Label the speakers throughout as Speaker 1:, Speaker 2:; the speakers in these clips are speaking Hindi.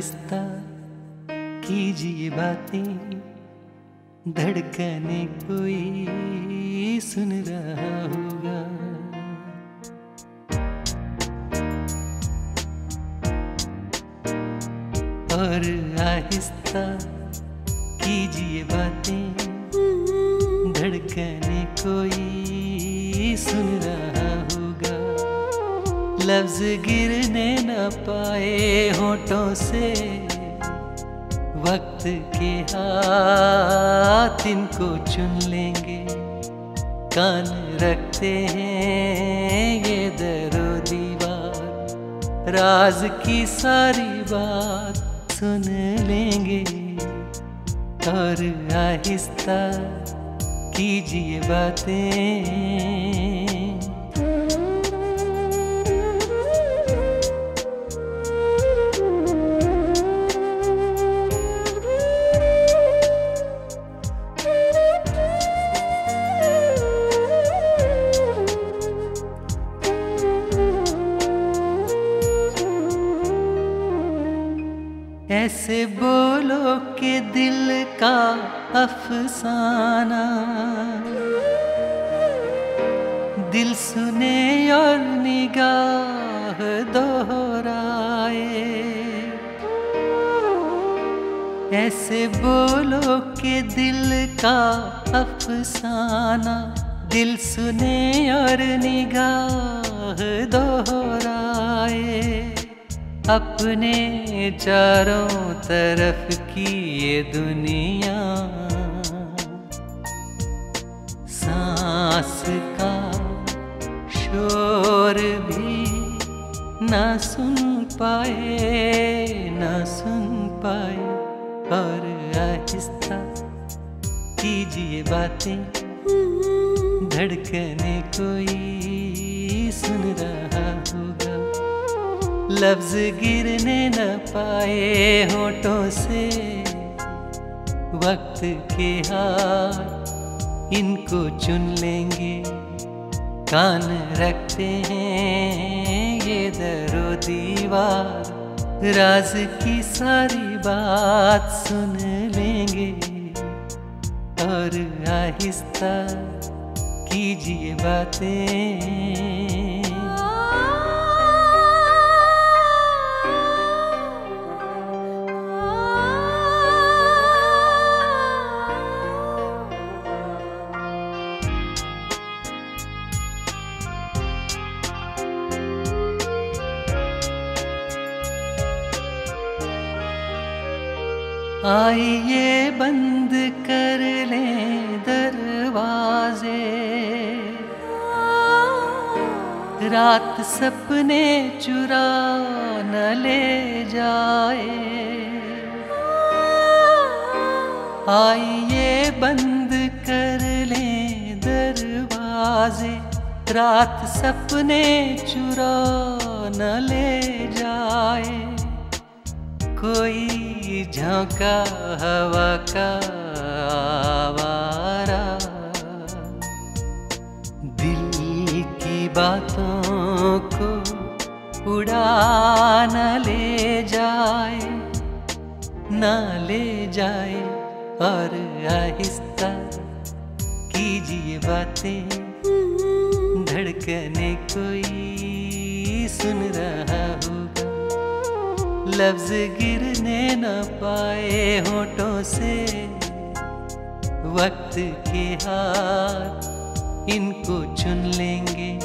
Speaker 1: आहिस्ता कीजिए बातें, धड़कने कोई सुन रहा होगा। और आहिस्ता कीजिए बातें, धड़कने कोई सुन रहा लफ्ज गिरने न पाए होठों से वक्त के हाथ इनको चुन लेंगे। कान रखते हैं ये दरो दीवार। राज की सारी बात सुन लेंगे। और आहिस्ता कीजिए बातें। ऐसे बोलो के दिल का अफसाना। दिल सुने और निगाह दोहराए। ऐसे बोलो के दिल का अफसाना। दिल सुने और निगाह दोहराए। अपने चारों तरफ़ की ये दुनिया। सांस का शोर भी ना सुन पाए, ना सुन पाए। और आहिस्ता कीजिए बातें। धड़कने कोई सुन रहा होगा लफ्ज गिरने न पाए होठों से। वक्त के हाथ इनको चुन लेंगे। कान रखते हैं ये दरो दीवार। राज की सारी बात सुन लेंगे। और आहिस्ता कीजिए बातें। आइए बंद कर लें दरवाजे। रात सपने चुरा न ले जाए। आइए बंद कर लें दरवाजे। रात सपने चुरा न ले जाए। कोई झोंका हवा का आवारा। दिल की बातों को उड़ा न ले जाए, न ले जाए और आहिस्ता कीजिए बातें। धड़कने कोई सुन रहा होगा लफ्ज गिरने न पाए होठों से। वक्त के हाथ इनको चुन लेंगे।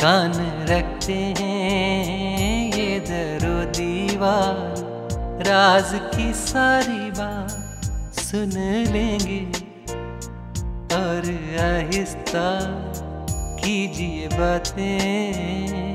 Speaker 1: कान रखते हैं ये दरो दीवार। राज की सारी बात सुन लेंगे। और आहिस्ता कीजिए बातें।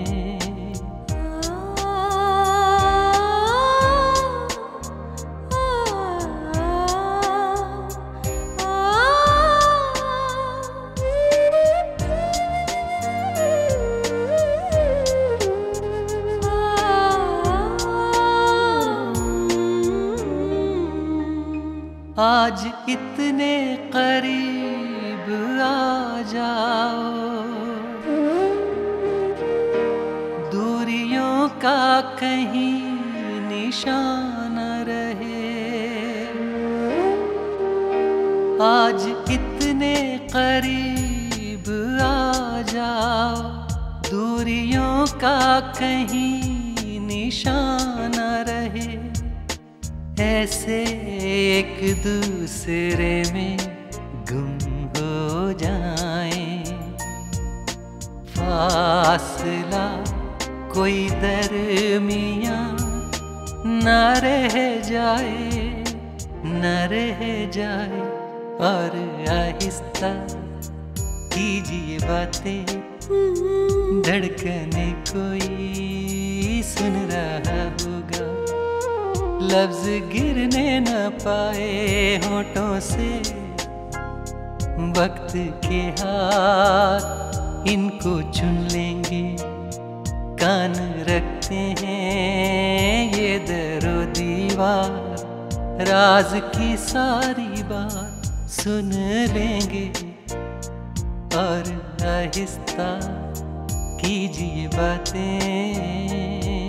Speaker 1: आज इतने करीब आ जाओ। दूरियों का कहीं निशान रहे। आज इतने करीब आ जाओ। दूरियों का कहीं निशान रहे। ऐसे एक दूसरे में गुम हो जाए। फासला कोई दरमिया न रह जाए, न रह जाए। और आहिस्ता कीजिए बातें, धड़कने कोई सुन रहा होगा। लफ्ज गिरने न पाए होठों से। वक्त के हाथ इनको चुन लेंगे। कान रखते हैं ये दरो दीवार। राज की सारी बात सुन लेंगे। और आहिस्ता कीजिए बातें।